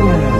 Thank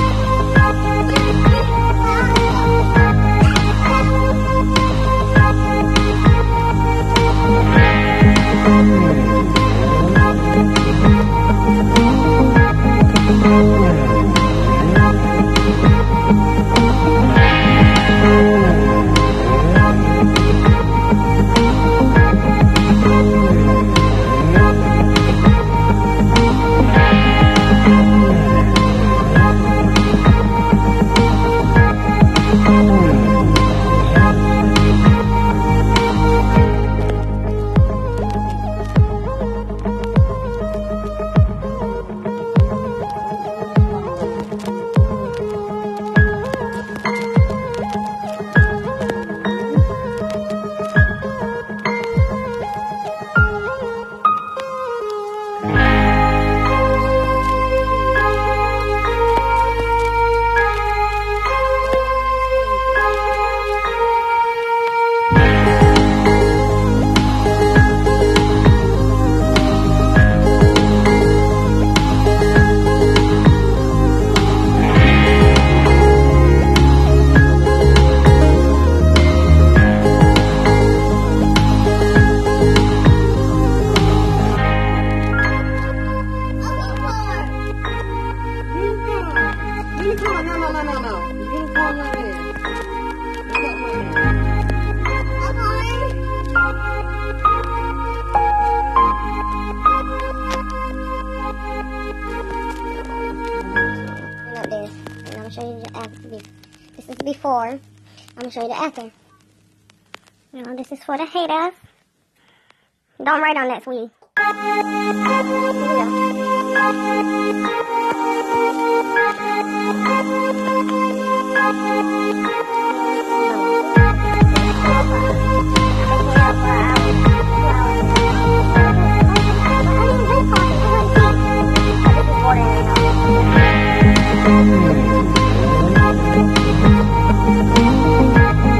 Unicorn, no, no, no, no, no. Unicorn right here. Unicorn right here. show you the after. This is before. I'm gonna show you the after. You know, this is for the haters. Don't write on that, sweetie. Go.